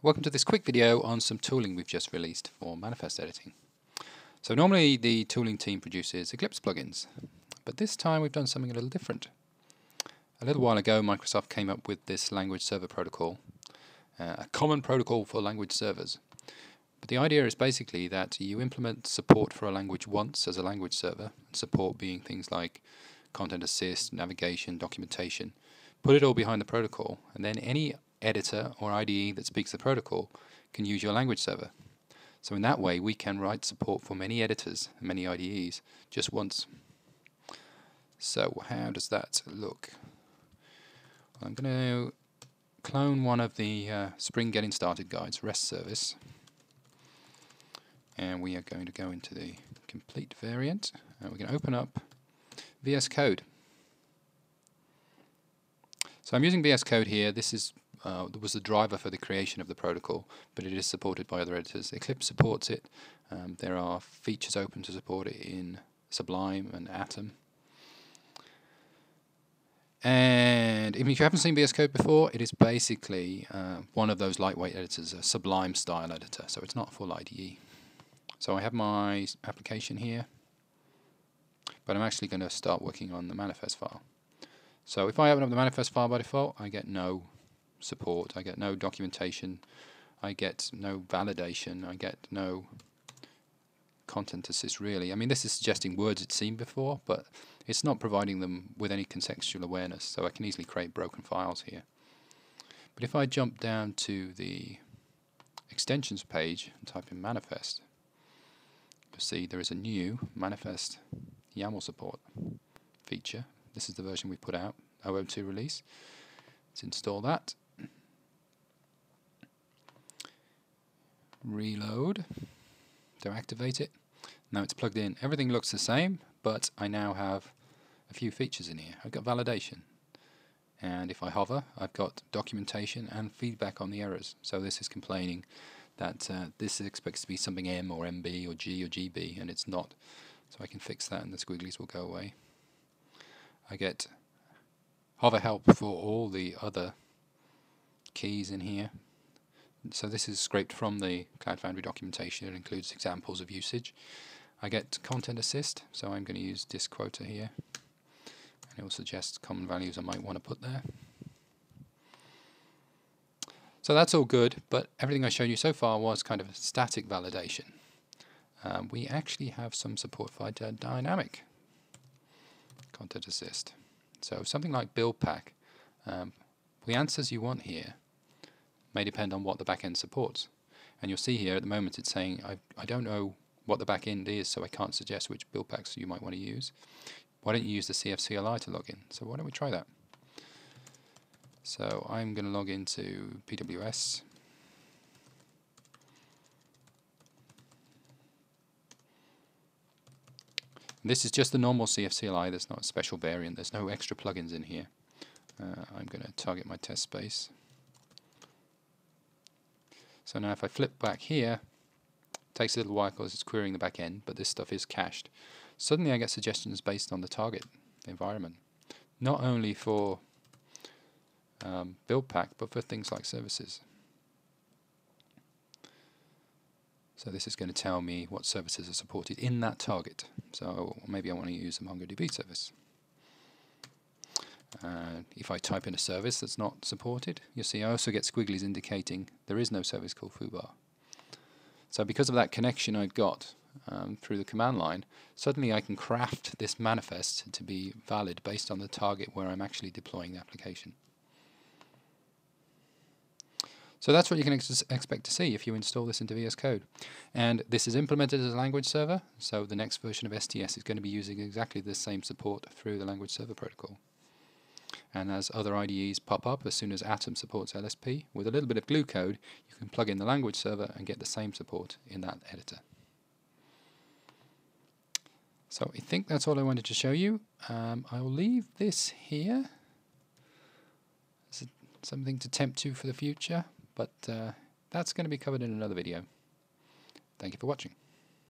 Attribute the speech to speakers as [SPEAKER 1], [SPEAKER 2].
[SPEAKER 1] Welcome to this quick video on some tooling we've just released for manifest editing. So normally the tooling team produces Eclipse plugins, but this time we've done something a little different. A little while ago Microsoft came up with this language server protocol, uh, a common protocol for language servers. But the idea is basically that you implement support for a language once as a language server, support being things like content assist, navigation, documentation, put it all behind the protocol, and then any editor or IDE that speaks the protocol can use your language server. So in that way we can write support for many editors and many IDEs just once. So how does that look? I'm going to clone one of the uh, Spring Getting Started guides, REST service. And we are going to go into the complete variant. And we're going to open up VS Code. So I'm using VS Code here. This is uh, was the driver for the creation of the protocol, but it is supported by other editors. Eclipse supports it. Um, there are features open to support it in Sublime and Atom. And if you haven't seen VS Code before, it is basically uh, one of those lightweight editors, a Sublime style editor, so it's not a full IDE. So I have my application here, but I'm actually going to start working on the manifest file. So if I open up the manifest file by default, I get no support, I get no documentation, I get no validation, I get no content assist really. I mean this is suggesting words it's seen before but it's not providing them with any contextual awareness so I can easily create broken files here. But if I jump down to the extensions page and type in manifest you'll see there is a new manifest YAML support feature. This is the version we put out, OO2 release. Let's install that reload to activate it. Now it's plugged in. Everything looks the same, but I now have a few features in here. I've got validation. And if I hover, I've got documentation and feedback on the errors. So this is complaining that uh, this expects to be something M or MB or G or GB, and it's not. So I can fix that and the squigglies will go away. I get hover help for all the other keys in here so this is scraped from the Cloud Foundry documentation. It includes examples of usage. I get content assist, so I'm going to use disk quota here. And it will suggest common values I might want to put there. So that's all good, but everything I've shown you so far was kind of static validation. Um, we actually have some support for dynamic content assist. So something like build pack, um, the answers you want here may depend on what the backend supports. And you'll see here at the moment it's saying I, I don't know what the backend is, so I can't suggest which build packs you might want to use. Why don't you use the CFCLI to log in? So why don't we try that? So I'm going to log into PWS. This is just the normal CFCLI, there's not a special variant, there's no extra plugins in here. Uh, I'm going to target my test space. So now if I flip back here, it takes a little while because it's querying the back end, but this stuff is cached. Suddenly I get suggestions based on the target environment, not only for um, build pack, but for things like services. So this is going to tell me what services are supported in that target. So maybe I want to use a MongoDB service. Uh, if I type in a service that's not supported, you'll see I also get squigglies indicating there is no service called foobar. So because of that connection I've got um, through the command line, suddenly I can craft this manifest to be valid based on the target where I'm actually deploying the application. So that's what you can ex expect to see if you install this into VS Code. And this is implemented as a language server, so the next version of STS is going to be using exactly the same support through the language server protocol and as other IDEs pop up as soon as Atom supports LSP, with a little bit of glue code you can plug in the language server and get the same support in that editor. So I think that's all I wanted to show you. Um, I will leave this here as something to tempt you for the future, but uh, that's going to be covered in another video. Thank you for watching.